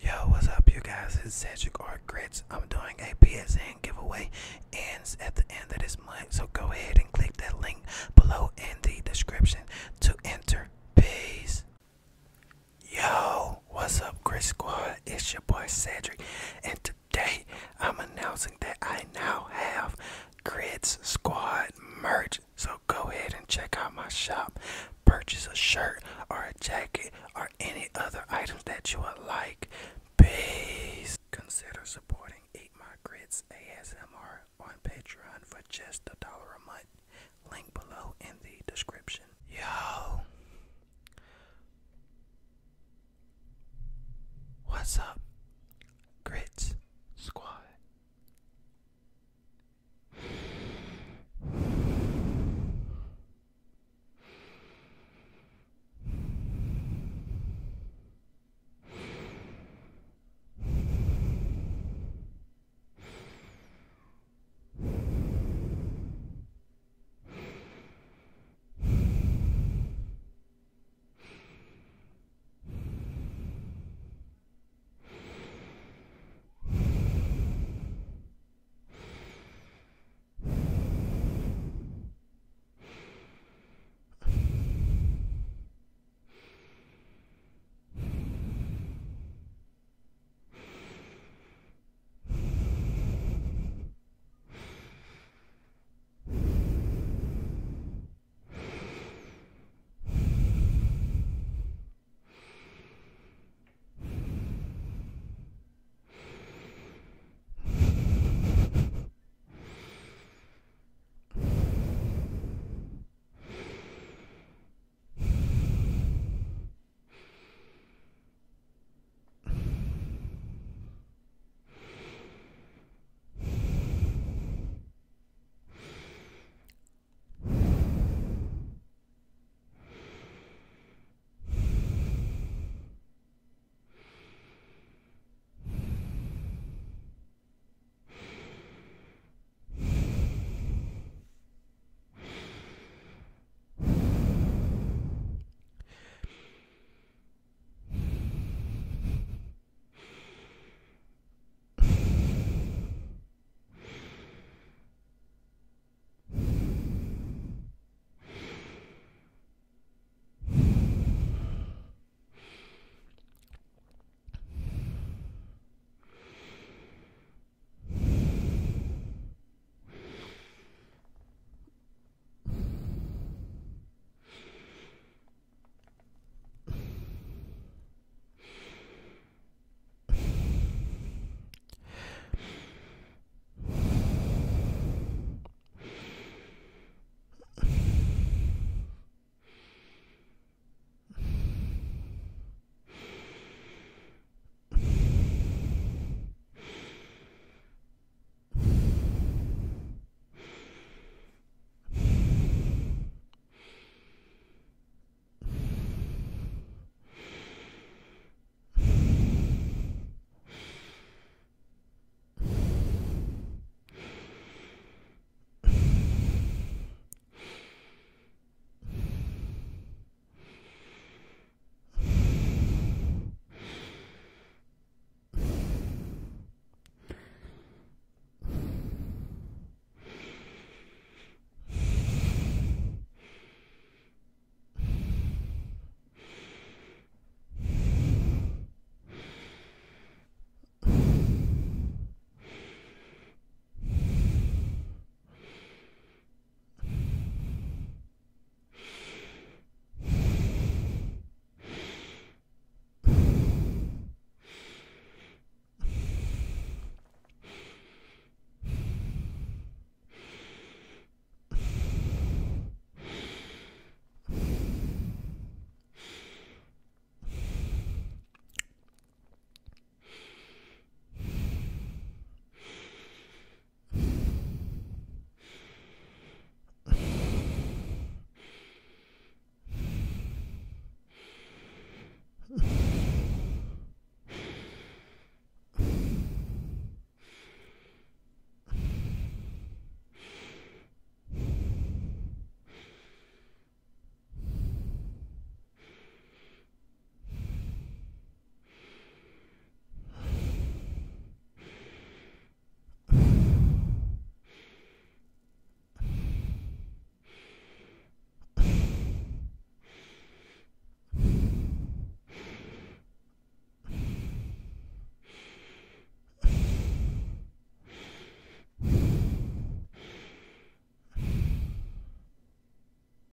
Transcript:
Yo, what's up, you guys? It's Cedrick Art Grits. I'm doing a PSN giveaway. Ends at the end of this month, so go ahead and click that link below in the description to enter. Peace. Yo, what's up, Gritzz Squad? It's your boy Cedrick, ASMR on Patreon for just a dollar a month. Link below in the description. Yo.